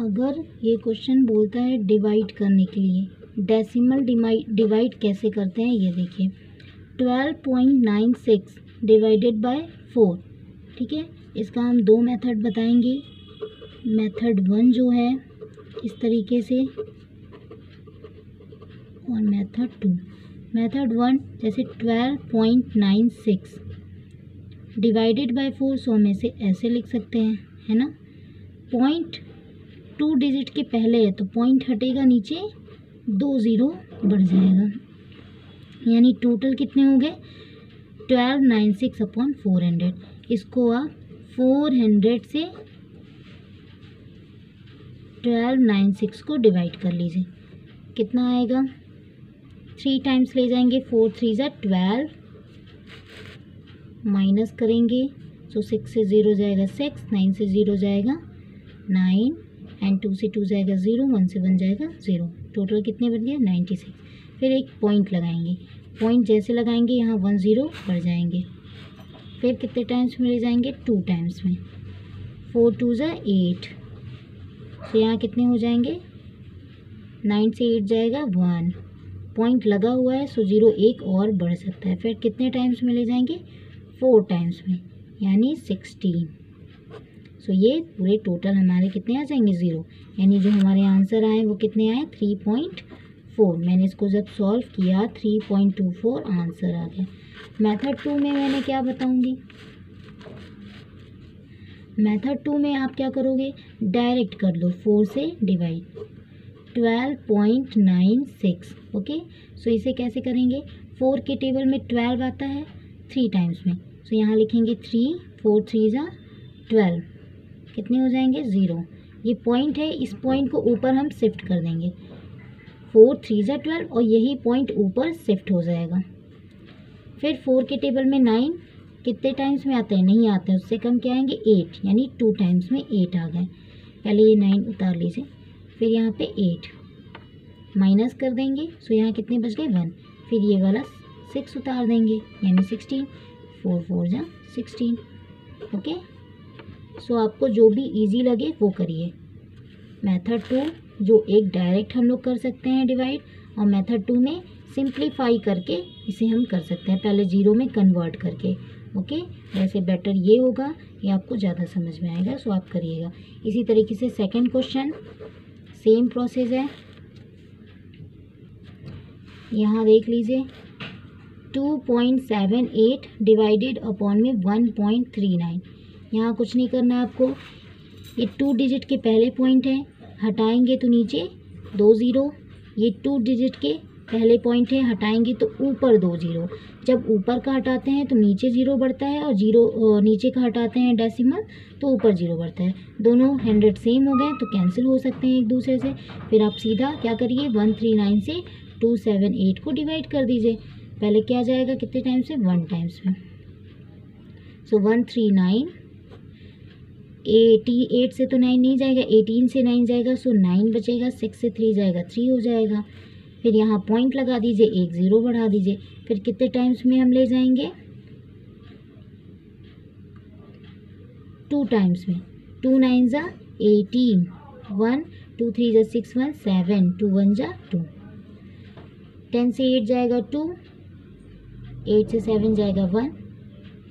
अगर ये क्वेश्चन बोलता है डिवाइड करने के लिए डेसिमल डिवाइड कैसे करते हैं, ये देखिए। Twelve point nine six divided by four ठीक है? इसका हम दो मेथड बताएँगे। मेथड वन जो है, इस तरीके से, और मेथड टू मेथड वन जैसे twelve point nine six divided by four सौ में से ऐसे लिख सकते हैं, है ना? पॉइंट टू डिजिट के पहले है तो पॉइंट हटेगा नीचे, दो ज़ीरो बढ़ जाएगा। यानी टोटल कितने हो गए? Twelve nine six upon four hundred इसको आप फोर हंड्रेड से ट्वेल्व नाइन सिक्स को डिवाइड कर लीजिए। कितना आएगा? थ्री टाइम्स ले जाएँगे फोर थ्री ज़ा ट्वेल्व माइनस करेंगे सो सिक्स से ज़ीरो जाएगा सिक्स नाइन से ज़ीरो जाएगा नाइन एंड टू से टू जाएगा ज़ीरो, वन से वन जाएगा ज़ीरो। टोटल कितने बन गया? नाइन्टी सिक्स फिर एक पॉइंट लगाएँगे। पॉइंट जैसे लगाएँगे, यहाँ वन ज़ीरो बढ़ जाएँगे। फिर कितने टाइम्स में ले जाएँगे? टू टाइम्स में। फोर टू ज़ा एट तो यहाँ कितने हो जाएँगे? नाइन से एट जाएगा वन पॉइंट लगा हुआ है सो ज़ीरो एक और बढ़ सकता है। फिर कितने टाइम्स में ले जाएँगे? फोर टाइम्स में, यानी सिक्सटीन सो ये पूरे टोटल हमारे कितने आ जाएँगे? ज़ीरो यानी जो हमारे आंसर आए वो कितने आए थ्री पॉइंट फोर मैंने इसको जब सॉल्व किया three point two four answer आ गया. मेथड टू में मैंने क्या बताऊँगी? मेथड टू में आप क्या करोगे? डायरेक्ट कर लो फोर से divide twelve point nine six okay so इसे कैसे करेंगे? फोर के टेबल में ट्वेल्व आता है थ्री टाइम्स में. सो so, यहाँ लिखेंगे थ्री फोर थ्री ज़ा ट्वेल्व कितने हो जाएँगे? ज़ीरो ये पॉइंट है, इस पॉइंट को ऊपर हम शिफ्ट कर देंगे। फोर थ्री ज़ा ट्वेल्व और यही पॉइंट ऊपर शिफ्ट हो जाएगा। फिर फोर के टेबल में नाइन कितने टाइम्स में आते हैं? नहीं आते हैं उससे कम क्या आएँगे? एट यानी टू टाइम्स में एट आ गए। पहले ये नाइन उतार लीजिए, फिर यहाँ पे एट माइनस कर देंगे सो यहाँ कितने बच गए? वन फिर ये वाला सिक्स उतार देंगे, यानी सिक्सटीन फोर फोर जा सिक्सटीन ओके सो आपको जो भी इजी लगे वो करिए। मेथड टू जो एक डायरेक्ट हम लोग कर सकते हैं डिवाइड और मेथड टू में सिंप्लीफाई करके इसे हम कर सकते हैं। पहले ज़ीरो में कन्वर्ट करके ओके वैसे बेटर ये होगा, ये आपको ज़्यादा समझ में आएगा, सो आप करिएगा। इसी तरीके से सेकंड क्वेश्चन सेम प्रोसेस है। यहाँ देख लीजिए two point seven eight divided upon में वन पॉइंट थ्री नाइन यहाँ कुछ नहीं करना है आपको। ये टू डिजिट के पहले पॉइंट हैं, हटाएँगे तो नीचे दो ज़ीरो ये टू डिजिट के पहले पॉइंट है, हटाएँगे तो ऊपर दो ज़ीरो जब ऊपर का हटाते हैं तो नीचे ज़ीरो बढ़ता है और ज़ीरो नीचे का हटाते हैं डेसिमल तो ऊपर ज़ीरो बढ़ता है। दोनों हंड्रेड सेम हो गए तो कैंसिल हो सकते हैं एक दूसरे से। फिर आप सीधा क्या करिए वन थ्री नाइन से टू सेवन एट को डिवाइड कर दीजिए। पहले क्या जाएगा कितने टाइम्स से वन टाइम्स में। So one three nine eighty eight से तो नाइन नहीं जाएगा, एटीन से नाइन जाएगा सो नाइन बचेगा सिक्स से थ्री जाएगा थ्री हो जाएगा। फिर यहाँ पॉइंट लगा दीजिए, एक ज़ीरो बढ़ा दीजिए। फिर कितने टाइम्स में हम ले जाएँगे? टू टाइम्स में। टू नाइन ज़ा एटीन वन टू थ्री ज़ा six one seven two one ज़ा टू टेन से एट जाएगा टू एट से सेवन जाएगा वन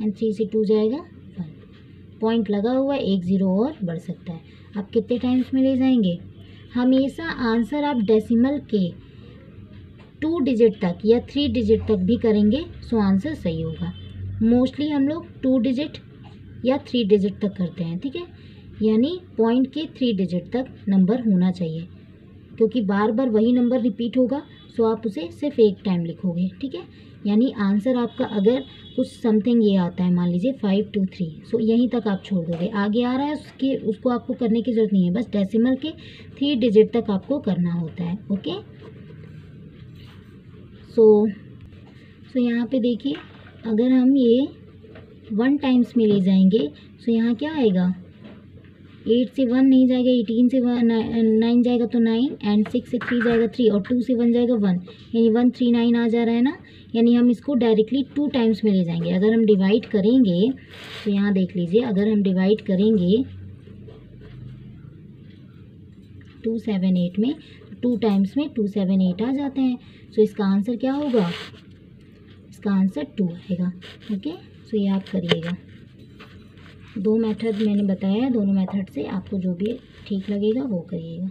एंड थ्री से टू जाएगा पॉइंट लगा हुआ है, एक ज़ीरो और बढ़ सकता है। आप कितने टाइम्स में ले जाएँगे? हमेशा आंसर आप डेसिमल के टू डिजिट तक या थ्री डिजिट तक भी करेंगे सो आंसर सही होगा। मोस्टली हम लोग टू डिजिट या थ्री डिजिट तक करते हैं, ठीक है? यानी पॉइंट के थ्री डिजिट तक नंबर होना चाहिए। क्योंकि बार बार वही नंबर रिपीट होगा, सो आप उसे सिर्फ़ एक टाइम लिखोगे, ठीक है? यानी आंसर आपका अगर कुछ समथिंग ये आता है, मान लीजिए फाइव टू थ्री सो यहीं तक आप छोड़ दोगे। आगे आ रहा है, उसके, उसको आपको करने की ज़रूरत नहीं है, बस डेसिमल के थ्री डिजिट तक आपको करना होता है ओके सो सो यहाँ पे देखिए, अगर हम ये वन टाइम्स में ले जाएँगे सो यहाँ क्या आएगा? एट से वन नहीं जाएगा, एटीन से वन, नाइन जाएगा तो नाइन एंड सिक्स से थ्री जाएगा थ्री और टू से वन जाएगा वन यानी वन थ्री नाइन आ जा रहा है ना? यानी हम इसको डायरेक्टली टू टाइम्स में ले जाएँगे। अगर हम डिवाइड करेंगे तो यहाँ देख लीजिए, अगर हम डिवाइड करेंगे टू सेवन एट में टू टाइम्स में टू सेवन एट आ जाते हैं। सो इसका आंसर क्या होगा? इसका आंसर टू आएगा। ओके सो ये आप करिएगा। दो मेथड मैंने बताया है, दोनों मेथड से आपको जो भी ठीक लगेगा वो करिएगा।